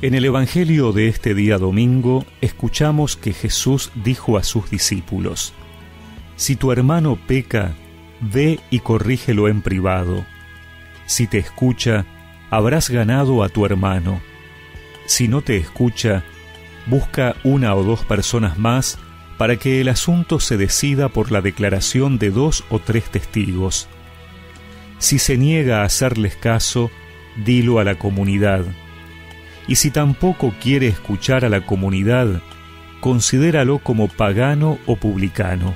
En el Evangelio de este día domingo escuchamos que Jesús dijo a sus discípulos, Si tu hermano peca, ve y corrígelo en privado. Si te escucha, habrás ganado a tu hermano. Si no te escucha, busca una o dos personas más para que el asunto se decida por la declaración de dos o tres testigos. Si se niega a hacerles caso, dilo a la comunidad y si tampoco quiere escuchar a la comunidad, considéralo como pagano o publicano.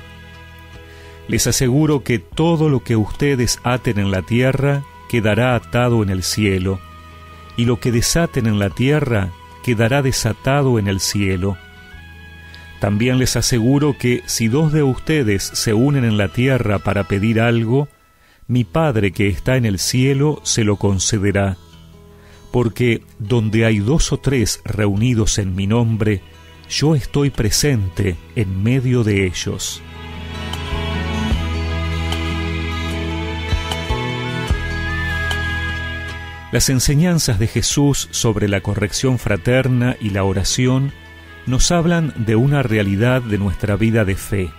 Les aseguro que todo lo que ustedes aten en la tierra quedará atado en el cielo, y lo que desaten en la tierra quedará desatado en el cielo. También les aseguro que si dos de ustedes se unen en la tierra para pedir algo, mi Padre que está en el cielo se lo concederá porque donde hay dos o tres reunidos en mi nombre, yo estoy presente en medio de ellos. Las enseñanzas de Jesús sobre la corrección fraterna y la oración nos hablan de una realidad de nuestra vida de fe.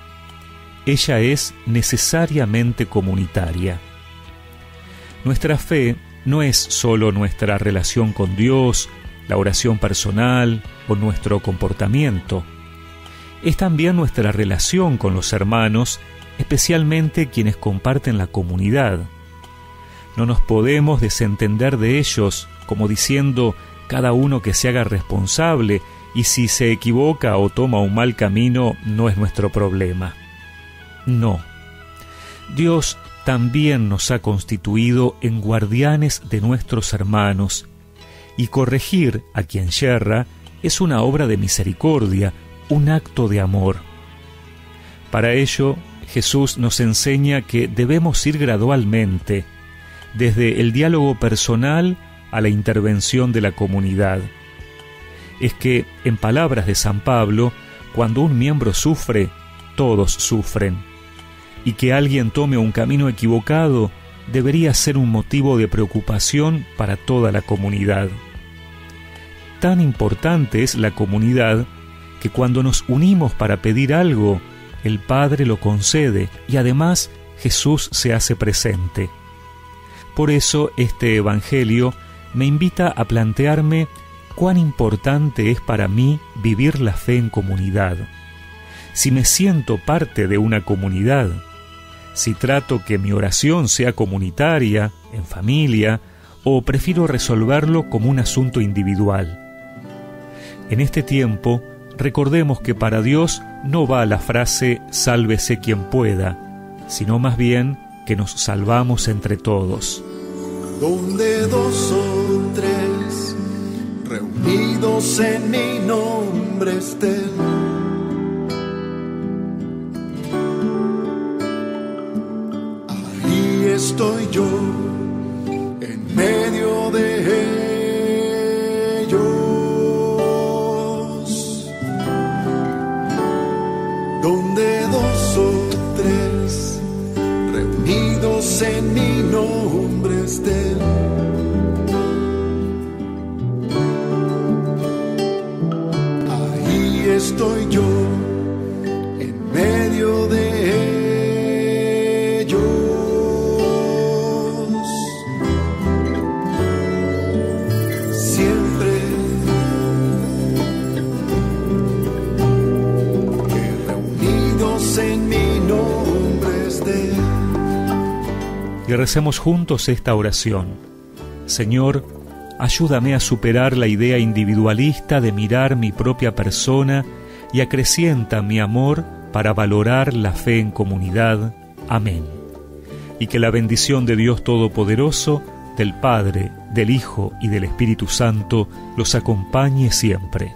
Ella es necesariamente comunitaria. Nuestra fe no es solo nuestra relación con Dios, la oración personal o nuestro comportamiento. Es también nuestra relación con los hermanos, especialmente quienes comparten la comunidad. No nos podemos desentender de ellos como diciendo cada uno que se haga responsable y si se equivoca o toma un mal camino no es nuestro problema. No. Dios también nos ha constituido en guardianes de nuestros hermanos, y corregir a quien yerra es una obra de misericordia, un acto de amor. Para ello, Jesús nos enseña que debemos ir gradualmente, desde el diálogo personal a la intervención de la comunidad. Es que, en palabras de San Pablo, cuando un miembro sufre, todos sufren y que alguien tome un camino equivocado debería ser un motivo de preocupación para toda la comunidad. Tan importante es la comunidad que cuando nos unimos para pedir algo, el Padre lo concede y además Jesús se hace presente. Por eso este Evangelio me invita a plantearme cuán importante es para mí vivir la fe en comunidad. Si me siento parte de una comunidad, si trato que mi oración sea comunitaria, en familia, o prefiero resolverlo como un asunto individual. En este tiempo, recordemos que para Dios no va la frase sálvese quien pueda, sino más bien que nos salvamos entre todos. Donde dos o tres reunidos en mi nombre estén estoy yo en medio de ellos, donde dos o tres reunidos en mi y recemos juntos esta oración. Señor, ayúdame a superar la idea individualista de mirar mi propia persona y acrecienta mi amor para valorar la fe en comunidad. Amén. Y que la bendición de Dios Todopoderoso, del Padre, del Hijo y del Espíritu Santo los acompañe siempre.